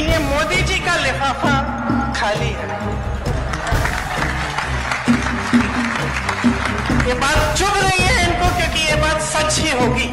कि ये मोदी जी का लिफाफा खाली है। ये बात चुभ रही है इनको क्योंकि ये बात सच ही होगी।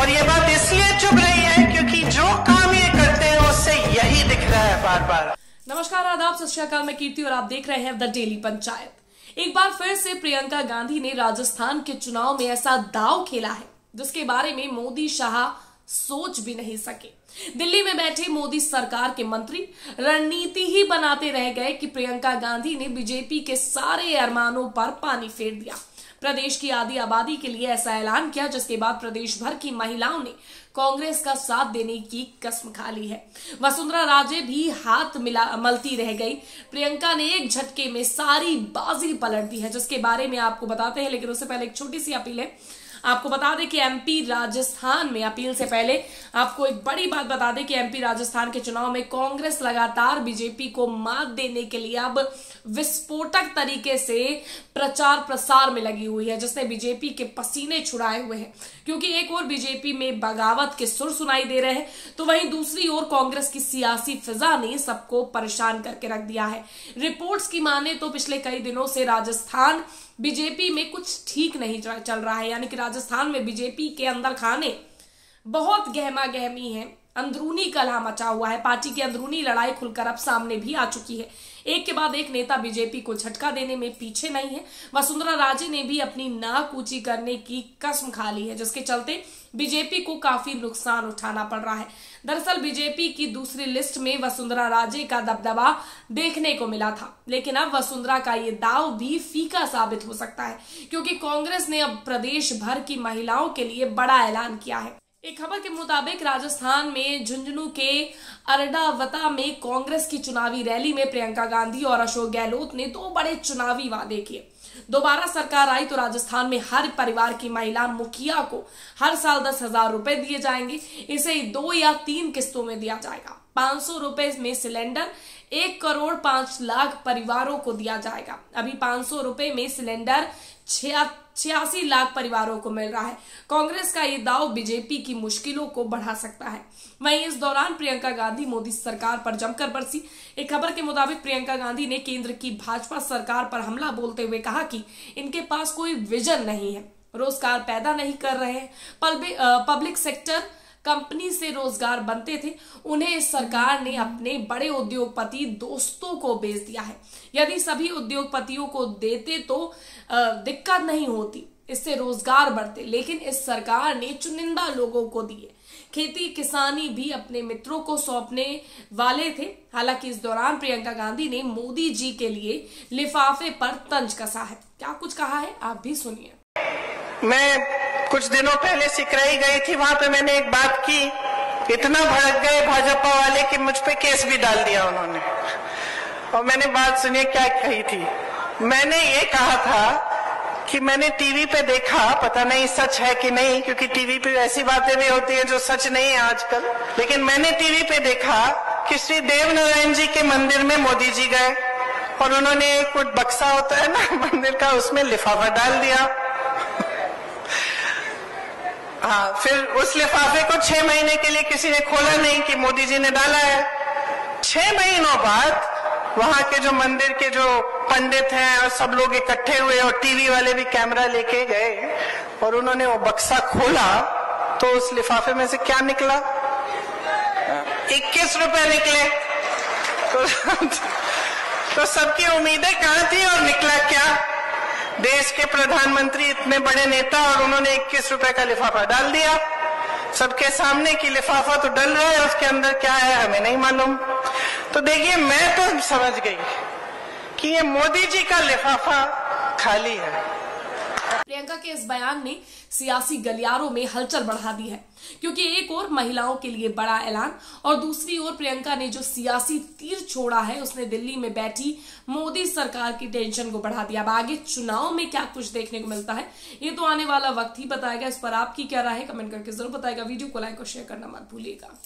और ये बात इसलिए चुभ रही है क्योंकि जो काम ये करते हैं, उससे यही दिख रहा है बार बार नमस्कार, आदाब, सत श्रीकाल मैं कीर्ति और आप देख रहे हैं द डेली पंचायत। एक बार फिर से प्रियंका गांधी ने राजस्थान के चुनाव में ऐसा दाव खेला है, जिसके बारे में मोदी शाह सोच भी नहीं सके। दिल्ली में बैठे मोदी सरकार के मंत्री रणनीति ही बनाते रह गए कि प्रियंका गांधी ने बीजेपी के सारे अरमानों पर पानी फेर दिया। प्रदेश की आधी आबादी के लिए ऐसा ऐलान किया, जिसके बाद प्रदेश भर की महिलाओं ने कांग्रेस का साथ देने की कसम खा ली है। वसुंधरा राजे भी हाथ मिला, मलती रह गई। प्रियंका ने एक झटके में सारी बाजी पलट दी है, जिसके बारे में आपको बताते हैं, लेकिन उससे पहले एक छोटी सी अपील है। आपको बता दें कि एमपी राजस्थान में अपील से पहले आपको एक बड़ी बात बता दें कि एमपी राजस्थान के चुनाव में कांग्रेस लगातार बीजेपी को मात देने के लिए अब विस्फोटक तरीके से प्रचार प्रसार में लगी हुई है, जिसने बीजेपी के पसीने छुड़ाए हुए हैं। क्योंकि एक और बीजेपी में बगावत के सुर सुनाई दे रहे हैं तो वहीं दूसरी ओर कांग्रेस की सियासी फिजा ने सबको परेशान करके रख दिया है। रिपोर्ट्स की माने तो पिछले कई दिनों से राजस्थान बीजेपी में कुछ ठीक नहीं चल रहा है, यानी कि राजस्थान में बीजेपी के अंदर खाने बहुत गहमा गहमी है। अंदरूनी कलह मचा हुआ है। पार्टी की अंदरूनी लड़ाई खुलकर अब सामने भी आ चुकी है। एक के बाद एक नेता बीजेपी को झटका देने में पीछे नहीं है। वसुंधरा राजे ने भी अपनी नाक ऊँची करने की कसम खा ली है, जिसके चलते बीजेपी को काफ़ी नुकसान उठाना पड़ रहा है। दरअसल बीजेपी की दूसरी लिस्ट में वसुंधरा राजे का दबदबा देखने को मिला था, लेकिन अब वसुंधरा का ये दाव भी फीका साबित हो सकता है, क्योंकि कांग्रेस ने अब प्रदेश भर की महिलाओं के लिए बड़ा ऐलान किया है। एक खबर के मुताबिक राजस्थान में झुंझुनू के अरडावता में कांग्रेस की चुनावी रैली में प्रियंका गांधी और अशोक गहलोत ने दो बड़े चुनावी वादे किए। दोबारा सरकार आई तो राजस्थान में हर परिवार की महिला मुखिया को हर साल दस हज़ार रुपए दिए जाएँगे। इसे दो या तीन किस्तों में दिया जाएगा। पाँच सौ रुपए में सिलेंडर, एक करोड़ पाँच लाख परिवारों को दिया जाएगा। अभी पाँच सौ रुपए में सिलेंडर छियासी लाख परिवारों को मिल रहा है। कांग्रेस का ये दाव बीजेपी की मुश्किलों को बढ़ा सकता है। वहीं इस दौरान प्रियंका गांधी मोदी सरकार पर जमकर बरसी। एक खबर के मुताबिक प्रियंका गांधी ने केंद्र की भाजपा सरकार पर हमला बोलते हुए कहा कि इनके पास कोई विजन नहीं है। रोज़गार पैदा नहीं कर रहे पब्लिक सेक्टर कंपनी से रोज़गार बनते थे, उन्हें सरकार ने अपने बड़े उद्योगपति दोस्तों को बेच दिया है। यदि सभी उद्योगपतियों को देते तो दिक्कत नहीं होती, इससे रोज़गार बढ़ते, लेकिन इस सरकार ने चुनिंदा लोगों को दिए। खेती किसानी भी अपने मित्रों को सौंपने वाले थे। हालाँकि इस दौरान प्रियंका गांधी ने मोदी जी के लिए लिफाफे पर तंज कसा है। क्या कुछ कहा है, आप भी सुनिए। मैं कुछ दिनों पहले सिकराई गई थी, वहाँ पे मैंने एक बात की, इतना भड़क गए भाजपा वाले कि मुझ पे केस भी डाल दिया उन्होंने। और मैंने बात सुनिए क्या कही थी। मैंने ये कहा था कि मैंने टीवी पे देखा, पता नहीं सच है कि नहीं, क्योंकि टीवी पे ऐसी बातें भी होती हैं जो सच नहीं है आजकल। लेकिन मैंने टीवी पे देखा कि श्री देव नारायण जी के मंदिर में मोदी जी गए, और उन्होंने कुछ बक्सा होता है ना, मंदिर का उसमें लिफाफा डाल दिया। हाँ फिर उस लिफाफे को छह महीने के लिए किसी ने खोला नहीं कि मोदी जी ने डाला है। छह महीनों बाद वहाँ के जो मंदिर के जो पंडित हैं और सब लोग इकट्ठे हुए और टीवी वाले भी कैमरा लेके गए और उन्होंने वो बक्सा खोला तो उस लिफाफे में से क्या निकला? इक्कीस रुपए निकले। तो, तो सबकी उम्मीदें कहाँ थी और निकला क्या? देश के प्रधानमंत्री इतने बड़े नेता और उन्होंने इक्कीस रुपए का लिफाफा डाल दिया। सबके सामने की लिफाफा तो डल रहा है, उसके अंदर क्या है हमें नहीं मालूम। तो देखिए, मैं तो समझ गई कि ये मोदी जी का लिफाफा खाली है। प्रियंका के इस बयान ने सियासी गलियारों में हलचल बढ़ा दी है, क्योंकि एक और महिलाओं के लिए बड़ा ऐलान और दूसरी ओर प्रियंका ने जो सियासी तीर छोड़ा है, उसने दिल्ली में बैठी मोदी सरकार की टेंशन को बढ़ा दिया। अब आगे चुनाव में क्या कुछ देखने को मिलता है, ये तो आने वाला वक्त ही बताएगा। इस पर आपकी क्या राय है, कमेंट करके ज़रूर बताएगा। वीडियो को लाइक और शेयर करना मत भूलिएगा।